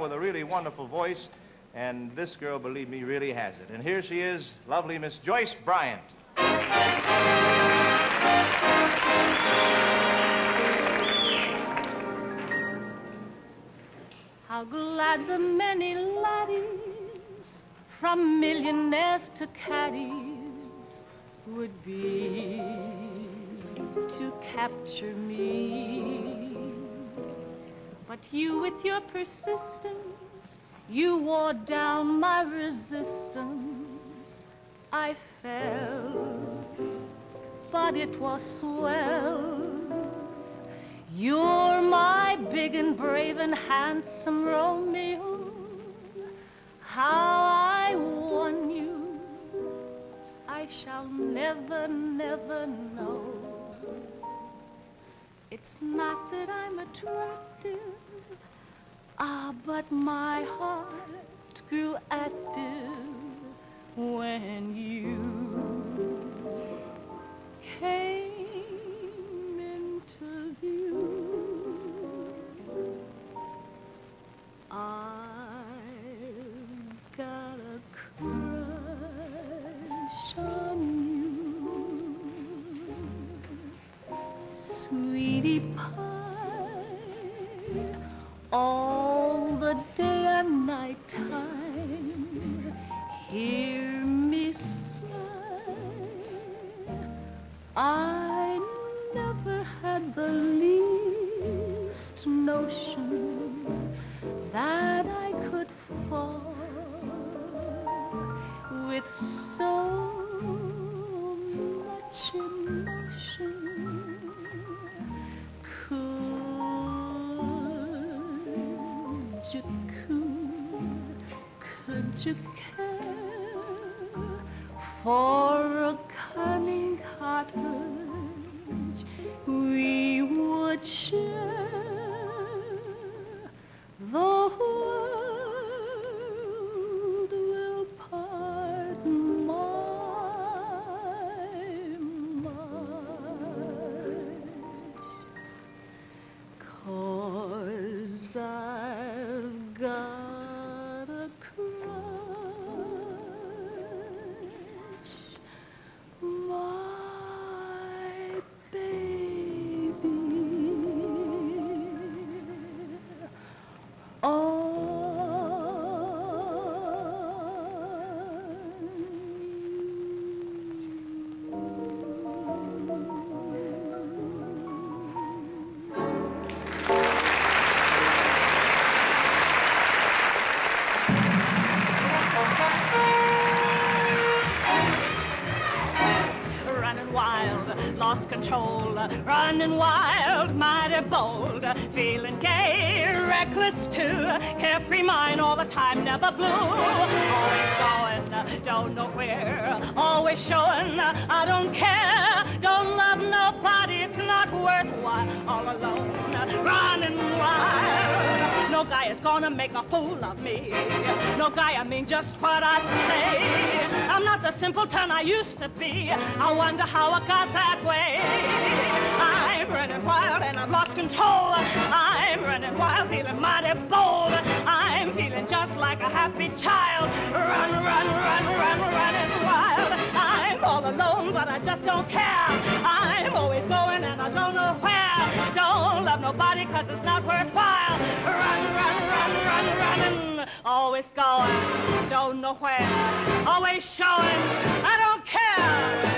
with a really wonderful voice, and this girl, believe me, really has it. And here she is, lovely Miss Joyce Bryant. How glad the many laddies, from millionaires to caddies, would be to capture me. But you, with your persistence, you wore down my resistance. I fell, but it was swell. You're my big and brave and handsome Romeo. How I won you, I shall never, never know. It's not that I'm attractive, ah, but my heart grew active when you came into view. I've got a crush on you, sweetie pie, all least notion that I could fall with so much emotion. Could you, could, could you care for a cunning cottage we would share? Wild, lost control, running wild, mighty bold, feeling gay, reckless too, carefree mind all the time, never blue, always going, don't know where, always showing, I don't care, don't love nobody, it's not worthwhile, all alone, running wild. No guy is gonna make a fool of me. No guy, I mean just what I say. I'm not the simpleton I used to be. I wonder how I got that way. I'm running wild and I've lost control. I'm running wild, feeling mighty bold. I'm feeling just like a happy child. Run, run, run, run, running wild. I'm all alone, but I just don't care. I'm always going and I don't know where. Don't love nobody cause it's not worthwhile. Run, run, run, run, running. Always going, don't know. Always showing, I don't care.